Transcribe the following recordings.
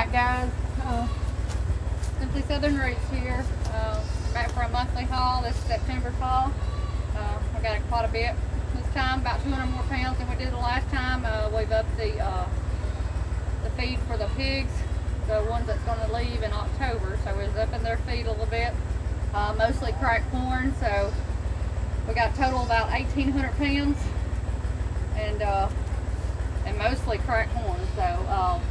back, guys. Uh, Simply Southern Roots here. Uh, back for a monthly haul. This is September haul. Uh, I got quite a bit this time, about 200 more pounds than we did the last time. Uh, we've upped the uh, the feed for the pigs, the ones that's going to leave in October. So we're upping their feed a little bit. Uh, mostly cracked corn, so we got total about 1,800 pounds, and uh, and mostly cracked corn. So.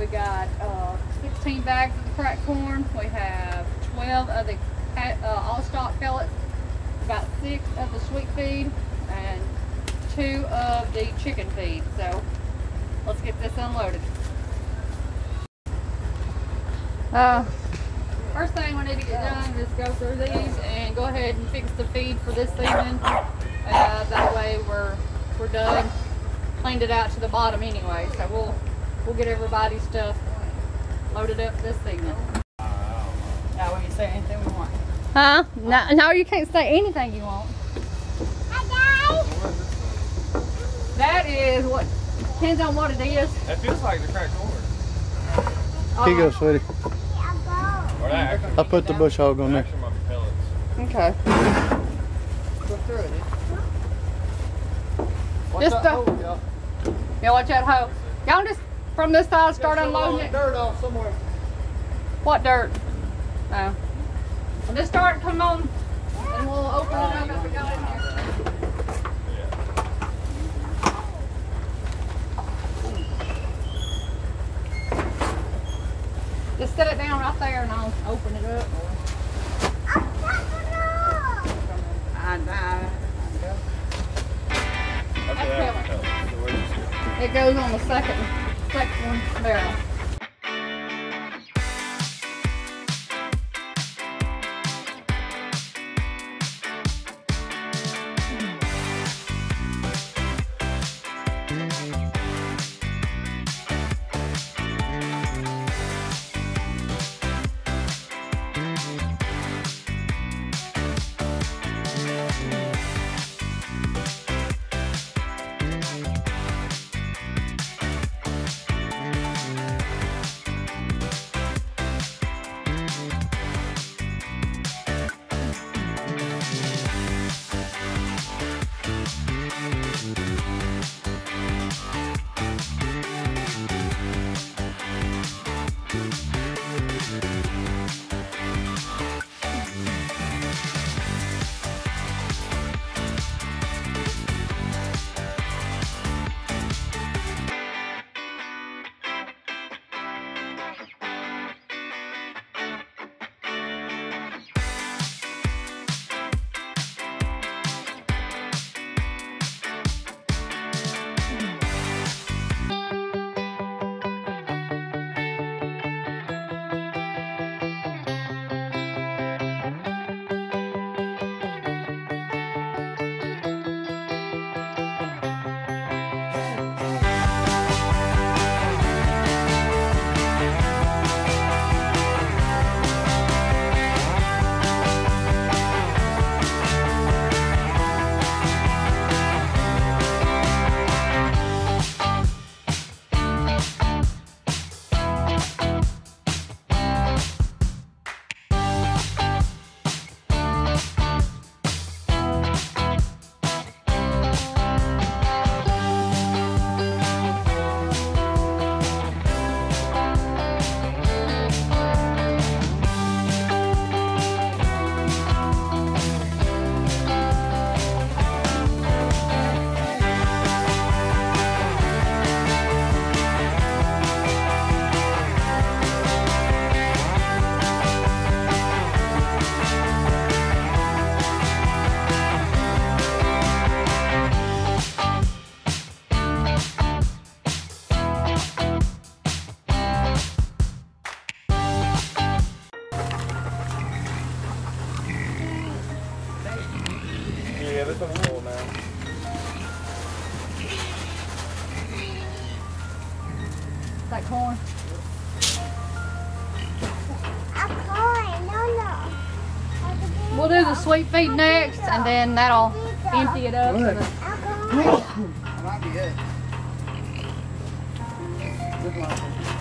We got uh, 16 bags of the cracked corn. We have 12 of the uh, all stock pellets, about six of the sweet feed, and two of the chicken feed. So let's get this unloaded. Uh, first thing we need to get done is go through these and go ahead and fix the feed for this season. Uh, that way we're we're done. Cleaned it out to the bottom anyway, so we'll we'll get everybody's stuff loaded up this evening. Now we can say anything we want. Huh? No, no, you can't say anything you want. That is what depends on what it is. That feels like the cracked corn. Uh-huh. Here you go, sweetie. Or that I put the bush hog on there. actually might be pellets. Okay. Go through it. Just Watch that the- oh, hole, y'all. Yeah, watch that hoe. Y'all just from this side start Get unloading it. Dirt off somewhere. What dirt? Oh. Well, just start come on and we'll open it up as we go in here. Just set it down right there and I'll open it up. I know. That's That's that. pellets. So where's this? It goes on the second, second one barrel. Yeah, this one's full now. That corn. We'll do the sweet feed next and then that'll empty it up. to That might be it. Look like it.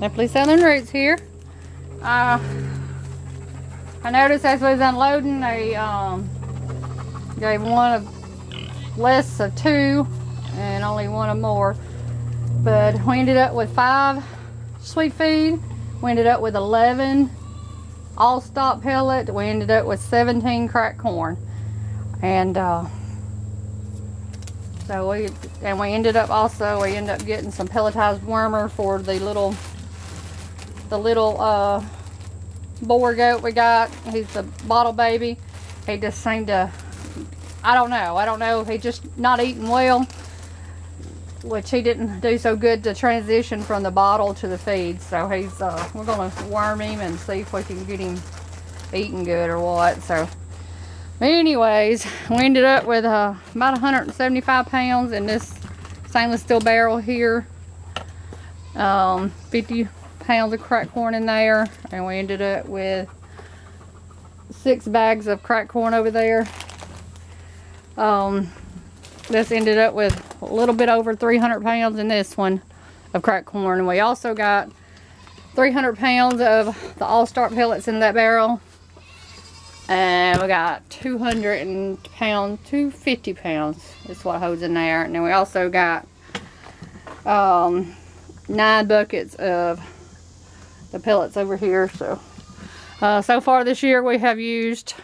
Simply Southern Roots here. Uh, I noticed as we was unloading, they um, gave one of less of two and only one of more. But we ended up with five sweet feed. We ended up with 11 all stock pellet. We ended up with 17 cracked corn. And uh, so we, and we ended up also, we ended up getting some pelletized wormer for the little, the little uh, boar goat we got. He's the bottle baby. He just seemed to, I don't know. I don't know. He just not eating well, which he didn't do so good to transition from the bottle to the feed. So he's, uh, we're gonna worm him and see if we can get him eating good or what. So anyways, we ended up with uh, about 175 pounds in this stainless steel barrel here. Um, 50 pounds of cracked corn in there and we ended up with six bags of cracked corn over there. Um, this ended up with a little bit over 300 pounds in this one of cracked corn and we also got 300 pounds of the all-star pellets in that barrel. And we got 200 and pound 250 pounds is what holds in there. And then we also got um, nine buckets of the pellets over here. So, uh, so far this year we have used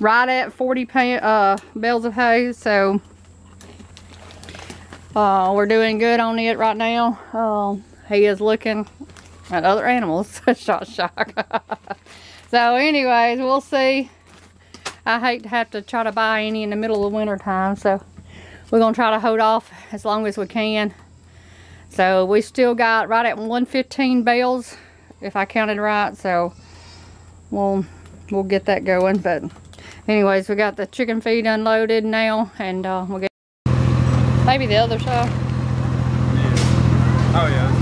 right at 40 pan, uh, bales of hay. So, uh, we're doing good on it right now. Um, he is looking at other animals. Shot shock. so anyways, we'll see. I hate to have to try to buy any in the middle of winter time. So we're going to try to hold off as long as we can. So we still got right at 115 bales, if I counted right. So we'll we'll get that going. But anyways, we got the chicken feed unloaded now, and uh, we'll get maybe the other side. Oh yeah.